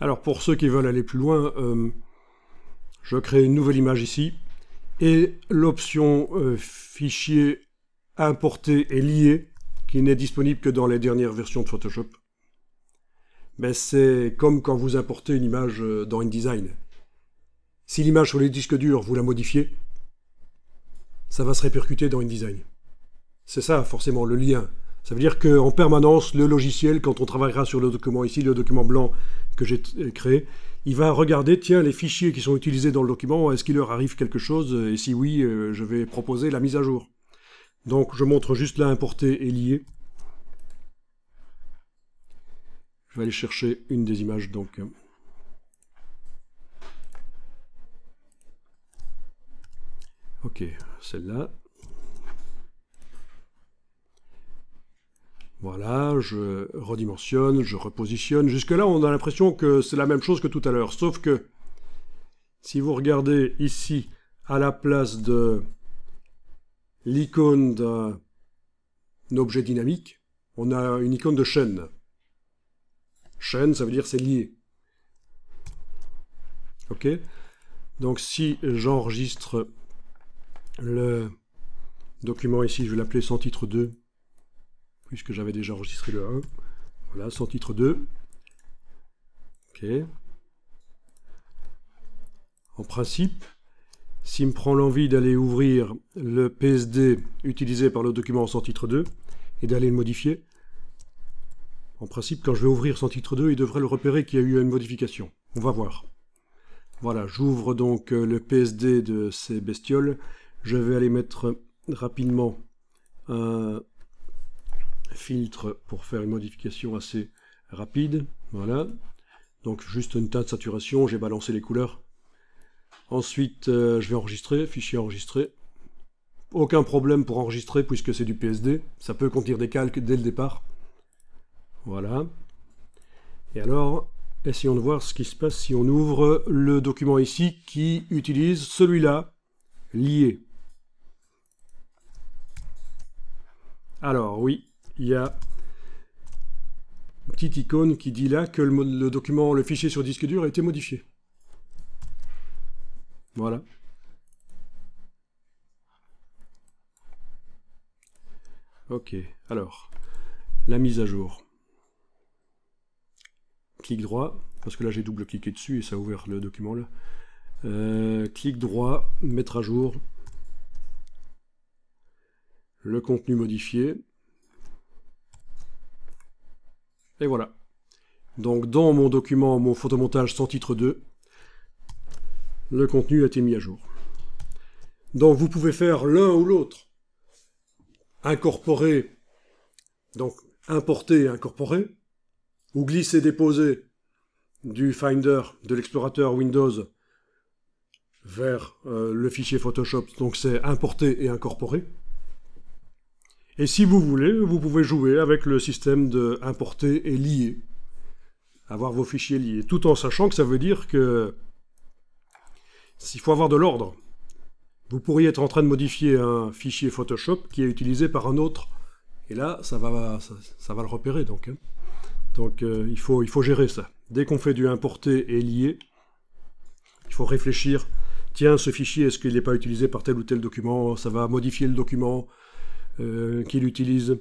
Alors pour ceux qui veulent aller plus loin, euh, je crée une nouvelle image ici et l'option euh, fichier importer et lier qui n'est disponible que dans les dernières versions de Photoshop. Mais c'est comme quand vous importez une image euh, dans InDesign. Si l'image sur les disques durs, vous la modifiez, ça va se répercuter dans InDesign. C'est ça forcément le lien. Ça veut dire qu'en permanence, le logiciel, quand on travaillera sur le document ici, le document blanc que j'ai créé, il va regarder, tiens, les fichiers qui sont utilisés dans le document, est-ce qu'il leur arrive quelque chose Et si oui, euh, je vais proposer la mise à jour. Donc je montre juste là importer et lier. Je vais aller chercher une des images donc. Ok, celle-là. Voilà, je redimensionne, je repositionne. Jusque-là, on a l'impression que c'est la même chose que tout à l'heure. Sauf que, si vous regardez ici, à la place de l'icône d'un objet dynamique, on a une icône de chaîne. Chaîne, ça veut dire c'est lié. Ok Donc si j'enregistre le document ici, je vais l'appeler sans titre 2, puisque j'avais déjà enregistré le 1. Voilà, sans titre 2. Ok. En principe, s'il me prend l'envie d'aller ouvrir le PSD utilisé par le document sans titre 2 et d'aller le modifier, en principe, quand je vais ouvrir sans titre 2, il devrait le repérer qu'il y a eu une modification. On va voir. Voilà, j'ouvre donc euh, le PSD de ces bestioles. Je vais aller mettre rapidement un filtre pour faire une modification assez rapide. Voilà. Donc juste une de saturation, j'ai balancé les couleurs. Ensuite, euh, je vais enregistrer, fichier enregistré. Aucun problème pour enregistrer puisque c'est du PSD. Ça peut contenir des calques dès le départ. Voilà. Et alors, essayons de voir ce qui se passe si on ouvre le document ici qui utilise celui-là, lié. Alors oui, il y a une petite icône qui dit là que le, document, le fichier sur disque dur a été modifié. Voilà. Ok, alors, la mise à jour. Clic droit, parce que là j'ai double-cliqué dessus et ça a ouvert le document là. Euh, clic droit, mettre à jour. Le contenu modifié. Et voilà. Donc dans mon document, mon photomontage sans titre 2, le contenu a été mis à jour. Donc vous pouvez faire l'un ou l'autre. Incorporer, donc importer et incorporer, ou glisser déposer du Finder de l'explorateur Windows vers euh, le fichier Photoshop, donc c'est importer et incorporer. Et si vous voulez, vous pouvez jouer avec le système de importer et lier, avoir vos fichiers liés, tout en sachant que ça veut dire que s'il faut avoir de l'ordre, vous pourriez être en train de modifier un fichier Photoshop qui est utilisé par un autre, et là, ça va, ça, va le repérer. Donc, hein. donc euh, il, faut, il faut gérer ça. Dès qu'on fait du importer et lier, il faut réfléchir. Tiens, ce fichier, est-ce qu'il n'est pas utilisé par tel ou tel document? Ça va modifier le document, qu'il utilise.